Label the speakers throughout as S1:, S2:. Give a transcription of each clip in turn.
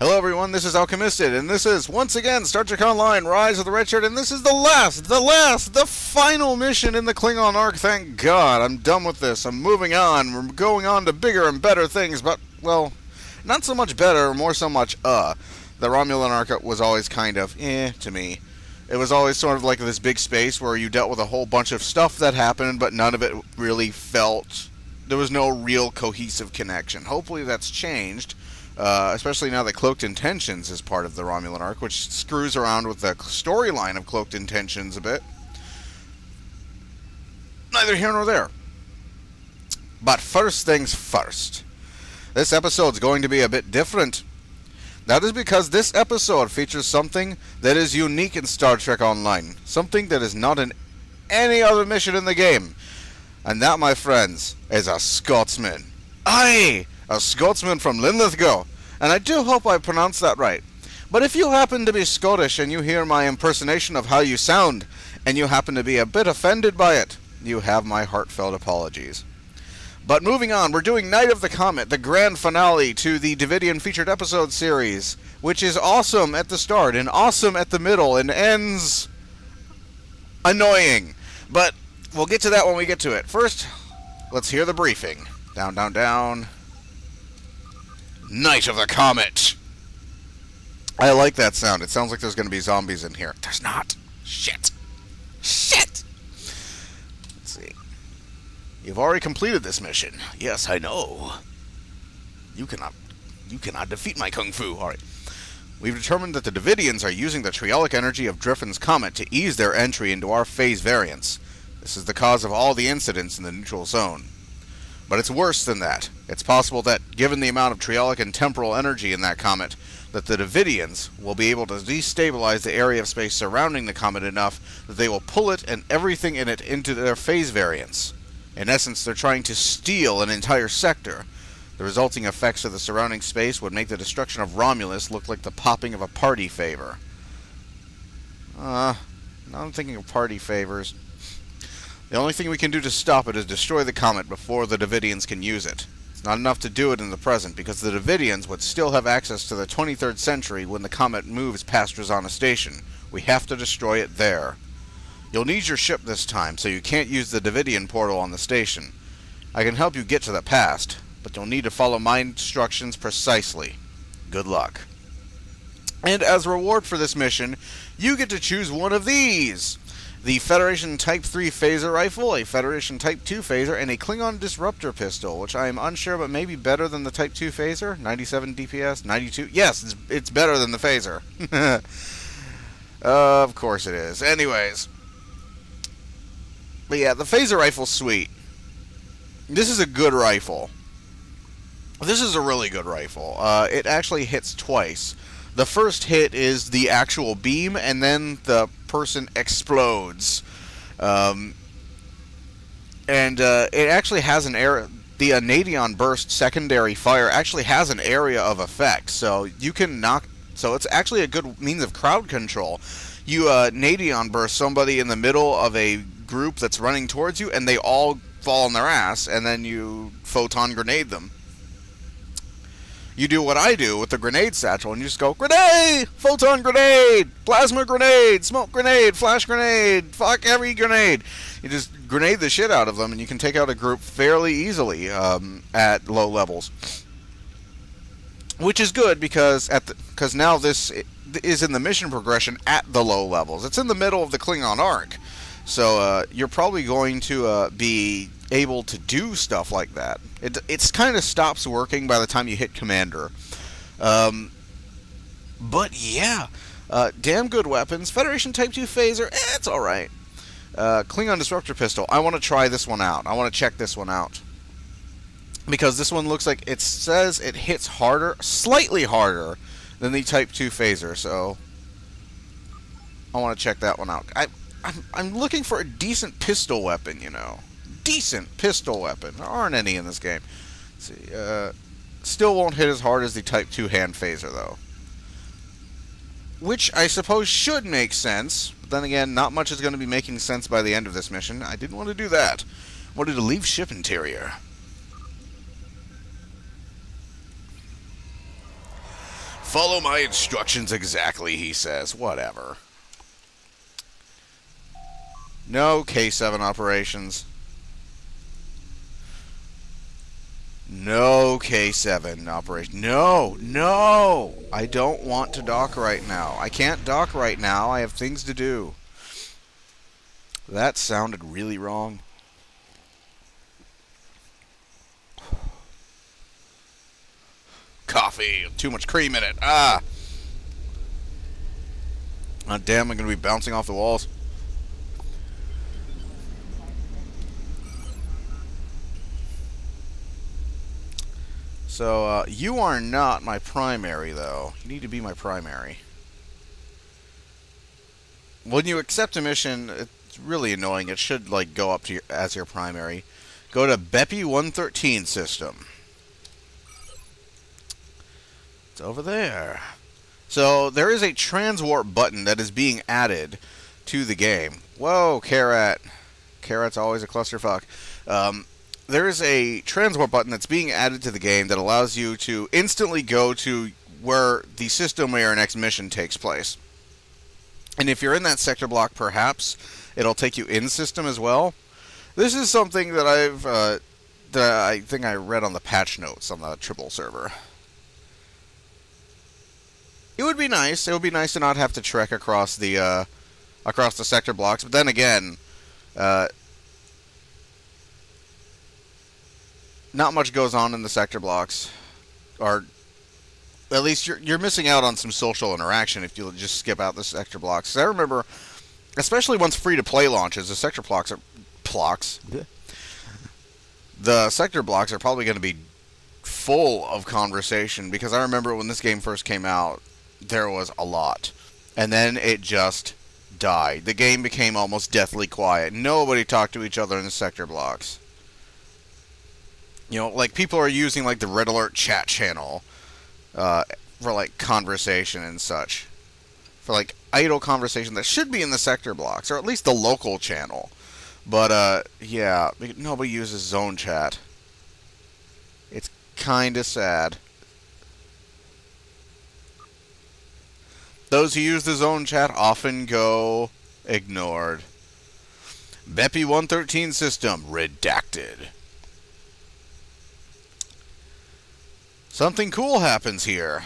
S1: Hello everyone, this is AlchemistiD, and this is, once again, Star Trek Online, Rise of the Red Shirt, and this is the last, the last, the final mission in the Klingon arc, thank God. I'm done with this, I'm moving on, we're going on to bigger and better things, but, well, not so much better, more so much, uh. The Romulan arc was always kind of, eh, to me. It was always sort of like this big space where you dealt with a whole bunch of stuff that happened, but none of it really felt, there was no real cohesive connection. Hopefully that's changed uh, especially now that Cloaked Intentions is part of the Romulan arc, which screws around with the storyline of Cloaked Intentions a bit. Neither here nor there. But first things first. This episode's going to be a bit different. That is because this episode features something that is unique in Star Trek Online. Something that is not in any other mission in the game. And that, my friends, is a Scotsman. Aye! A Scotsman from Linlithgow, and I do hope I pronounced that right. But if you happen to be Scottish and you hear my impersonation of how you sound, and you happen to be a bit offended by it, you have my heartfelt apologies. But moving on, we're doing Night of the Comet, the grand finale to the Devidian featured episode series, which is awesome at the start and awesome at the middle and ends annoying. But we'll get to that when we get to it. First, let's hear the briefing. Down, down, down. Night of the Comet. I like that sound. It sounds like there's going to be zombies in here. There's not. Shit. Shit! Let's see. You've already completed this mission. Yes, I know. You cannot... You cannot defeat my kung fu. Alright. We've determined that the Devidians are using the triolic energy of Driffin's comet to ease their entry into our phase variance. This is the cause of all the incidents in the neutral zone. But it's worse than that. It's possible that, given the amount of triolic and temporal energy in that comet, that the Devidians will be able to destabilize the area of space surrounding the comet enough that they will pull it and everything in it into their phase variance. In essence, they're trying to steal an entire sector. The resulting effects of the surrounding space would make the destruction of Romulus look like the popping of a party favor. Uh, I'm thinking of party favors. The only thing we can do to stop it is destroy the comet before the Devidians can use it. It's not enough to do it in the present, because the Devidians would still have access to the 23rd century when the comet moves past Drozana Station. We have to destroy it there. You'll need your ship this time, so you can't use the Devidian portal on the station. I can help you get to the past, but you'll need to follow my instructions precisely. Good luck. And as a reward for this mission, you get to choose one of these the Federation Type 3 phaser rifle, a Federation Type 2 phaser, and a Klingon disruptor pistol, which I am unsure but maybe better than the Type 2 phaser. 97 DPS, 92. Yes, it's, it's better than the phaser. uh, of course it is. Anyways. But yeah, the phaser rifle's sweet. This is a good rifle. This is a really good rifle. Uh, it actually hits twice. The first hit is the actual beam, and then the person explodes. Um, and uh, it actually has an air. The uh, Nadion burst secondary fire actually has an area of effect, so you can knock. So it's actually a good means of crowd control. You uh, Nadion burst somebody in the middle of a group that's running towards you, and they all fall on their ass, and then you photon grenade them you do what I do with the grenade satchel, and you just go grenade, photon grenade, plasma grenade, smoke grenade, flash grenade, fuck every grenade. You just grenade the shit out of them, and you can take out a group fairly easily um, at low levels. Which is good because at because now this is in the mission progression at the low levels. It's in the middle of the Klingon arc, so uh, you're probably going to uh, be able to do stuff like that. It it's kind of stops working by the time you hit Commander. Um, but yeah, uh, damn good weapons. Federation Type 2 Phaser, eh, it's alright. Uh, Klingon Disruptor Pistol, I want to try this one out. I want to check this one out. Because this one looks like it says it hits harder, slightly harder than the Type 2 Phaser, so I want to check that one out. I, I'm, I'm looking for a decent pistol weapon, you know decent pistol weapon. There aren't any in this game. Let's see, uh, still won't hit as hard as the Type 2 hand phaser, though. Which I suppose should make sense. But then again, not much is going to be making sense by the end of this mission. I didn't want to do that. I wanted to leave ship interior. Follow my instructions exactly, he says. Whatever. No K7 operations. No K7 operation. No, no! I don't want to dock right now. I can't dock right now. I have things to do. That sounded really wrong. Coffee. Too much cream in it. Ah! God damn, I'm going to be bouncing off the walls. So, uh, you are not my primary, though. You need to be my primary. When you accept a mission, it's really annoying. It should, like, go up to your, as your primary. Go to Bepi 113 system. It's over there. So, there is a transwarp button that is being added to the game. Whoa, Carrot. Carrot's always a clusterfuck. Um, there is a transport button that's being added to the game that allows you to instantly go to where the system or your next mission takes place. And if you're in that sector block, perhaps it'll take you in system as well. This is something that I've uh, that I think I read on the patch notes on the Tribble server. It would be nice. It would be nice to not have to trek across the uh, across the sector blocks. But then again, uh, not much goes on in the sector blocks, or at least you're you're missing out on some social interaction if you just skip out the sector blocks. I remember, especially once free to play launches, the sector blocks are blocks. the sector blocks are probably going to be full of conversation because I remember when this game first came out, there was a lot, and then it just died. The game became almost deathly quiet. Nobody talked to each other in the sector blocks. You know, like people are using like the Red Alert chat channel uh, for like conversation and such, for like idle conversation that should be in the sector blocks or at least the local channel. But uh, yeah, nobody uses zone chat. It's kind of sad. Those who use the zone chat often go ignored. Bepi 113 system redacted. Something cool happens here.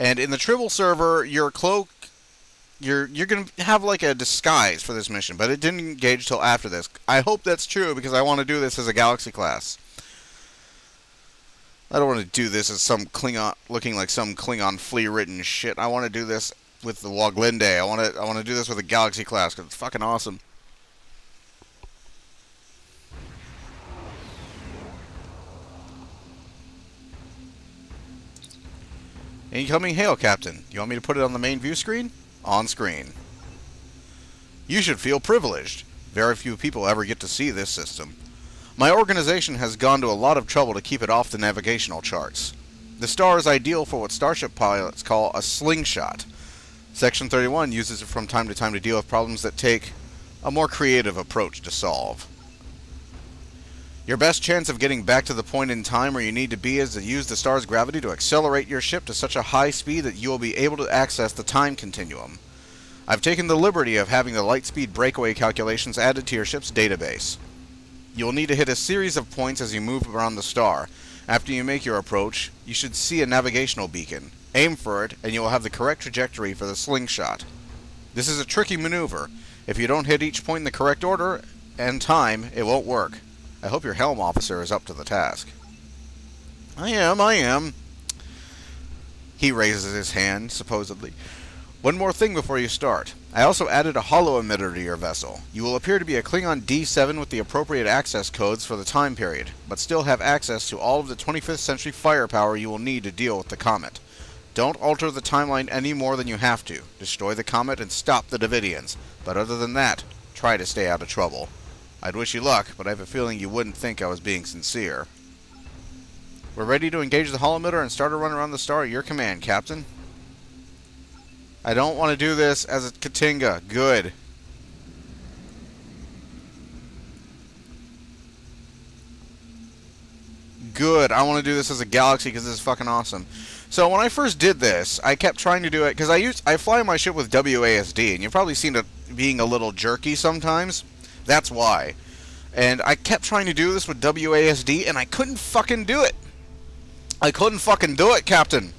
S1: And in the Tribble server, your cloak you're you're gonna have like a disguise for this mission, but it didn't engage till after this. I hope that's true because I want to do this as a Galaxy class. I don't want to do this as some Klingon looking like some Klingon flea written shit. I want to do this with the Woglinde. I want to I want to do this with a Galaxy class because it's fucking awesome. Incoming hail, oh, Captain. You want me to put it on the main view screen? On screen. You should feel privileged. Very few people ever get to see this system. My organization has gone to a lot of trouble to keep it off the navigational charts. The star is ideal for what starship pilots call a slingshot. Section 31 uses it from time to time to deal with problems that take a more creative approach to solve. Your best chance of getting back to the point in time where you need to be is to use the star's gravity to accelerate your ship to such a high speed that you will be able to access the time continuum. I've taken the liberty of having the light speed breakaway calculations added to your ship's database. You will need to hit a series of points as you move around the star. After you make your approach, you should see a navigational beacon. Aim for it, and you will have the correct trajectory for the slingshot. This is a tricky maneuver. If you don't hit each point in the correct order and time, it won't work. I hope your helm officer is up to the task. I am, I am. He raises his hand, supposedly. One more thing before you start. I also added a holo emitter to your vessel. You will appear to be a Klingon D7 with the appropriate access codes for the time period, but still have access to all of the 25th century firepower you will need to deal with the comet. Don't alter the timeline any more than you have to. Destroy the comet and stop the Devidians. But other than that, try to stay out of trouble. I'd wish you luck, but I have a feeling you wouldn't think I was being sincere. We're ready to engage the holometer and start a run around the star at your command, Captain. I don't want to do this as a K't'inga. Good. Good. I want to do this as a galaxy because this is fucking awesome. So when I first did this, I kept trying to do it because I use I fly my ship with WASD, and you've probably seen it being a little jerky sometimes. That's why. And I kept trying to do this with WASD, and I couldn't fucking do it. I couldn't fucking do it, Captain.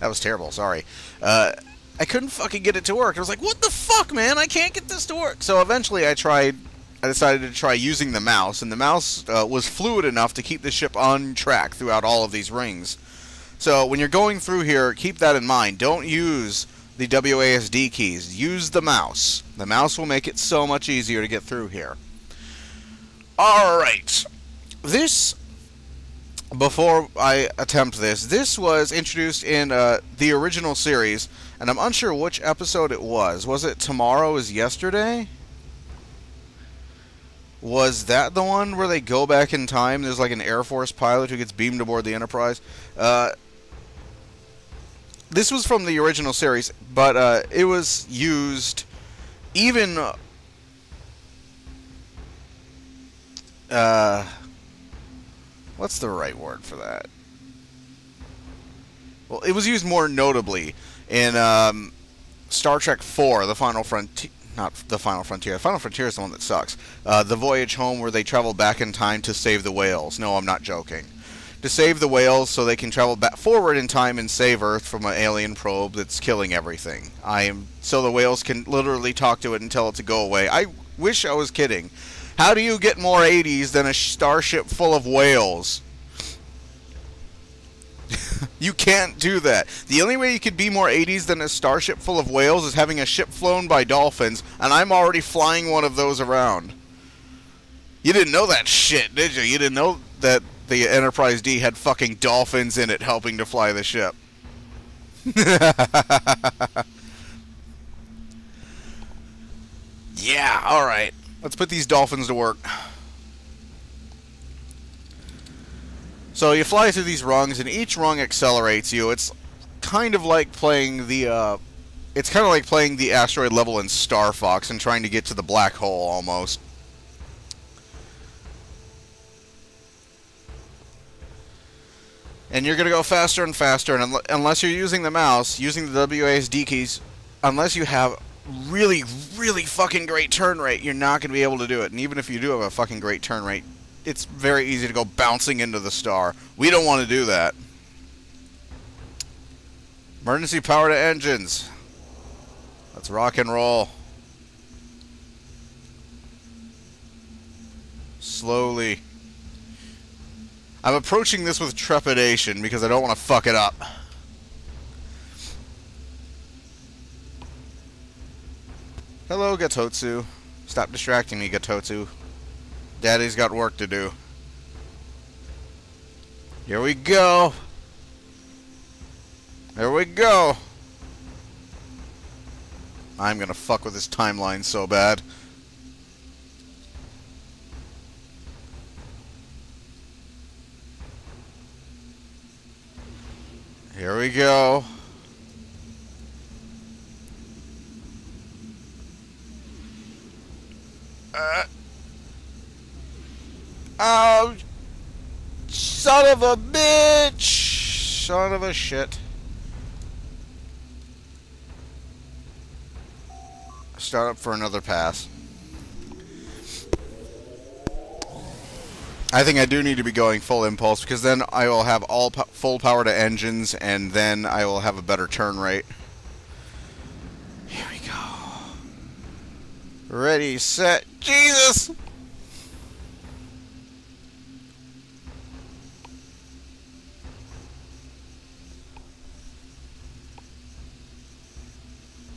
S1: That was terrible. Sorry. Uh, I couldn't fucking get it to work. I was like, what the fuck, man? I can't get this to work. So eventually, I tried. I decided to try using the mouse, and the mouse uh, was fluid enough to keep the ship on track throughout all of these rings. So when you're going through here, keep that in mind. Don't use the WASD keys. Use the mouse. The mouse will make it so much easier to get through here. Alright. This, before I attempt this, this was introduced in uh, the original series, and I'm unsure which episode it was. Was it Tomorrow is Yesterday? Was that the one where they go back in time? There's like an Air Force pilot who gets beamed aboard the Enterprise. Uh, this was from the original series, but uh, it was used even. Uh, what's the right word for that? Well, it was used more notably in um, Star Trek IV, The Final Frontier. Not the Final Frontier. The Final Frontier is the one that sucks. Uh, the Voyage Home, where they travel back in time to save the whales. No, I'm not joking to save the whales so they can travel back forward in time and save Earth from an alien probe that's killing everything. I am so the whales can literally talk to it and tell it to go away. I wish I was kidding. How do you get more 80s than a starship full of whales? you can't do that. The only way you could be more 80s than a starship full of whales is having a ship flown by dolphins, and I'm already flying one of those around. You didn't know that shit, did you? You didn't know that the Enterprise D had fucking dolphins in it helping to fly the ship. yeah, alright. Let's put these dolphins to work. So you fly through these rungs, and each rung accelerates you. It's kind of like playing the, uh, it's kind of like playing the asteroid level in Star Fox and trying to get to the black hole, almost. And you're going to go faster and faster. And unless you're using the mouse, using the WASD keys, unless you have really, really fucking great turn rate, you're not going to be able to do it. And even if you do have a fucking great turn rate, it's very easy to go bouncing into the star. We don't want to do that. Emergency power to engines. Let's rock and roll. Slowly. I'm approaching this with trepidation because I don't want to fuck it up. Hello, Gatotsu. Stop distracting me, Gatotsu. Daddy's got work to do. Here we go. There we go. I'm gonna fuck with this timeline so bad. We go. Uh. Oh, son of a bitch! Son of a shit. Start up for another pass. I think I do need to be going full impulse because then I will have all po full power to engines and then I will have a better turn rate. Here we go. Ready, set, Jesus!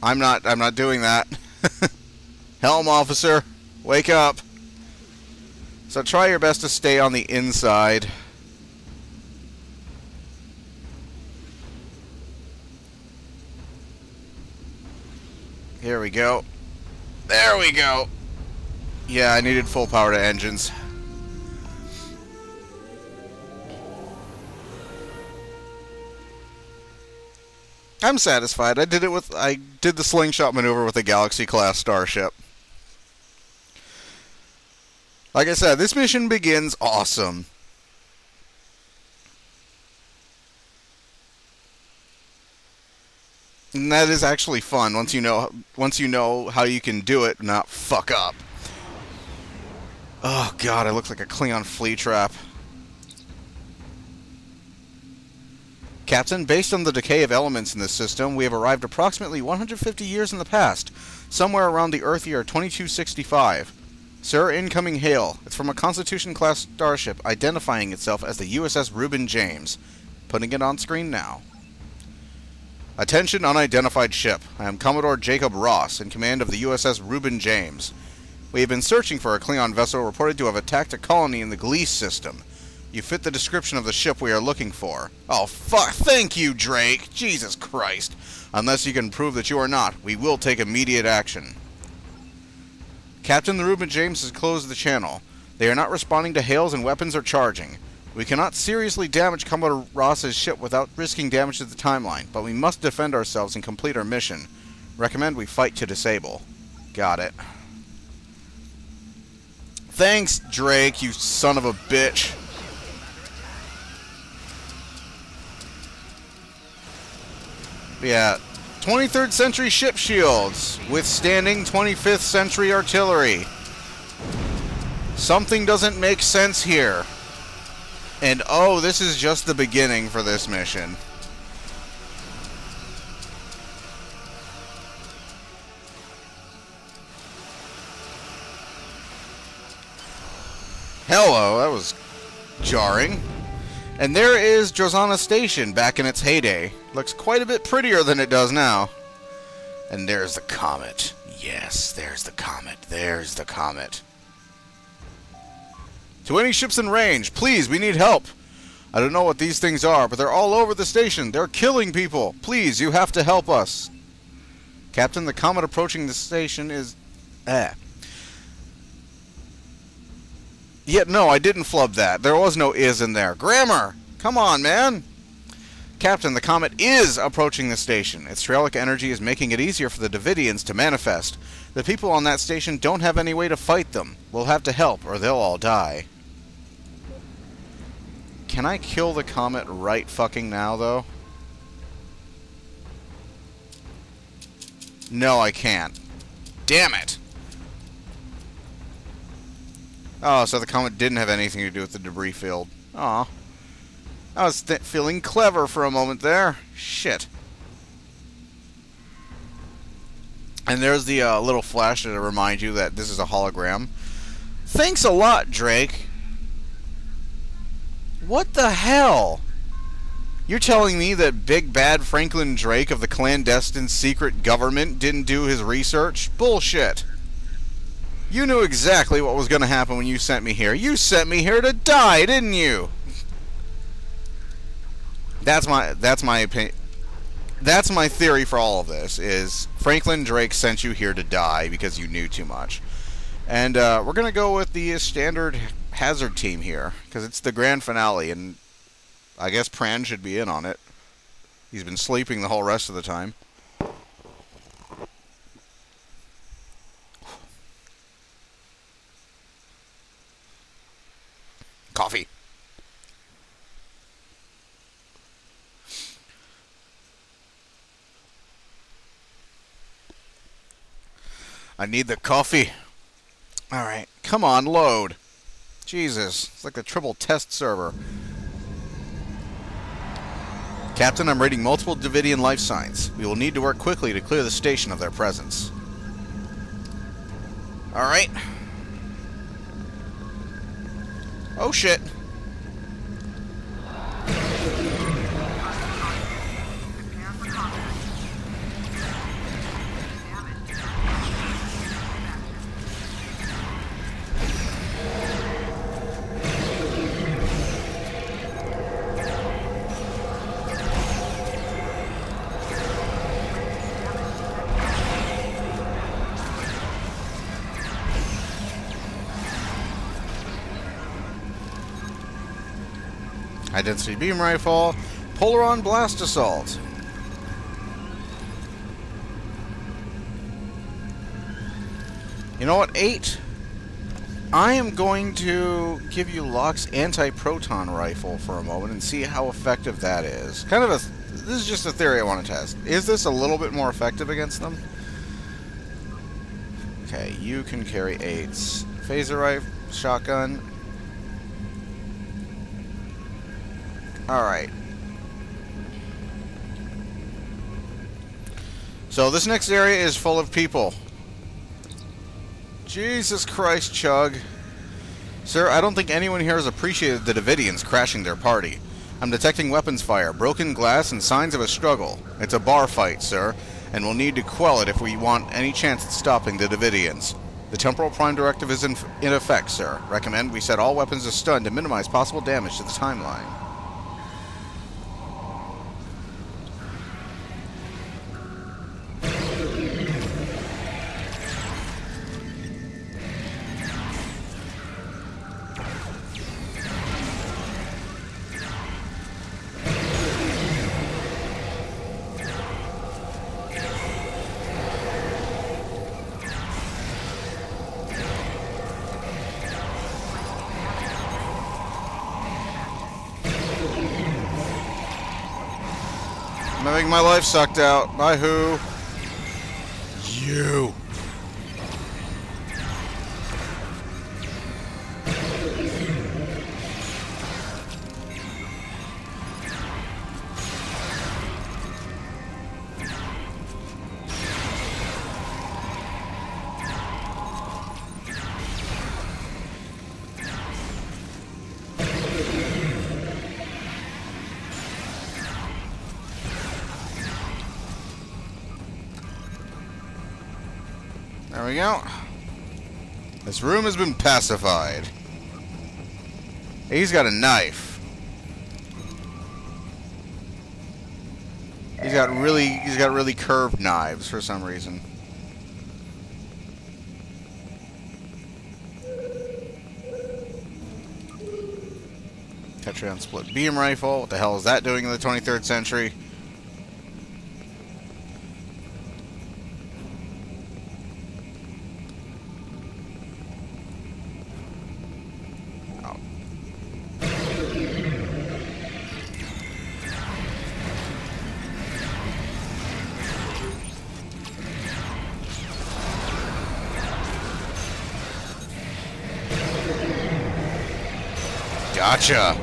S1: I'm not I'm not doing that. Helm officer, wake up. So try your best to stay on the inside. Here we go. There we go. Yeah, I needed full power to engines. I'm satisfied. I did it with I did the slingshot maneuver with a Galaxy class starship. Like I said, this mission begins awesome. And that is actually fun once you know once you know how you can do it, not fuck up. Oh god, I look like a Klingon flea trap. Captain, based on the decay of elements in this system, we have arrived approximately 150 years in the past, somewhere around the Earth year 2265. Sir, incoming hail. It's from a Constitution-class starship identifying itself as the USS Reuben James. Putting it on screen now. Attention unidentified ship. I am Commodore Jacob Ross, in command of the USS Reuben James. We have been searching for a Klingon vessel reported to have attacked a colony in the Gliese system. You fit the description of the ship we are looking for. Oh, fuck. Thank you, Drake. Jesus Christ. Unless you can prove that you are not, we will take immediate action. Captain, the Reuben James has closed the channel. They are not responding to hails and weapons are charging. We cannot seriously damage Commodore Ross's ship without risking damage to the timeline, but we must defend ourselves and complete our mission. Recommend we fight to disable. Got it. Thanks, Drake, you son of a bitch. Yeah, 23rd century ship shields, withstanding 25th century artillery. Something doesn't make sense here. And oh, this is just the beginning for this mission. Hello, that was jarring. And there is Drozana Station back in its heyday. Looks quite a bit prettier than it does now. And there's the comet. Yes, there's the comet. There's the comet. To any ships in range, please, we need help. I don't know what these things are, but they're all over the station. They're killing people. Please, you have to help us. Captain, the comet approaching the station is... Eh. Yet, no, I didn't flub that. There was no is in there. Grammar! Come on, man! Captain, the comet is approaching the station. Its triolic energy is making it easier for the Devidians to manifest. The people on that station don't have any way to fight them. We'll have to help, or they'll all die. Can I kill the comet right fucking now, though? No, I can't. Damn it! Oh, so the comet didn't have anything to do with the debris field. Aw. I was feeling clever for a moment there. Shit. And there's the uh, little flash to remind you that this is a hologram. Thanks a lot, Drake. What the hell? You're telling me that big bad Franklin Drake of the clandestine secret government didn't do his research? Bullshit. You knew exactly what was going to happen when you sent me here. You sent me here to die, didn't you? That's my that's my opinion. That's my theory for all of this is Franklin Drake sent you here to die because you knew too much. And uh, we're going to go with the standard hazard team here because it's the grand finale and I guess Pran should be in on it. He's been sleeping the whole rest of the time. Coffee. I need the coffee. Alright, come on, load. Jesus, it's like a Tribble test server. Captain, I'm reading multiple Devidian life signs. We will need to work quickly to clear the station of their presence. Alright. Oh shit. High density beam rifle, Polaron blast assault. You know what, 8? I am going to give you Locke's anti-proton rifle for a moment and see how effective that is. Kind of a this is just a theory I want to test. Is this a little bit more effective against them? Okay, you can carry eights. Phaser rifle, shotgun. Alright. So this next area is full of people. Jesus Christ, Chug. Sir, I don't think anyone here has appreciated the Devidians crashing their party. I'm detecting weapons fire, broken glass, and signs of a struggle. It's a bar fight, sir, and we'll need to quell it if we want any chance at stopping the Devidians. The Temporal Prime Directive is in, in effect, sir. Recommend we set all weapons to stun to minimize possible damage to the timeline. I'm having my life sucked out. By who? You. There we go. This room has been pacified. He's got a knife. He's got really he's got really curved knives for some reason. Tetryon split beam rifle. What the hell is that doing in the 23rd century? Gotcha.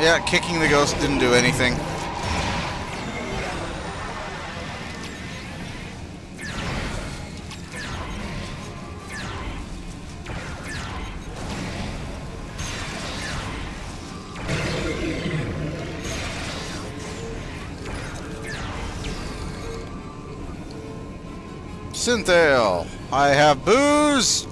S1: Yeah, kicking the ghost didn't do anything. Synthale, I have booze.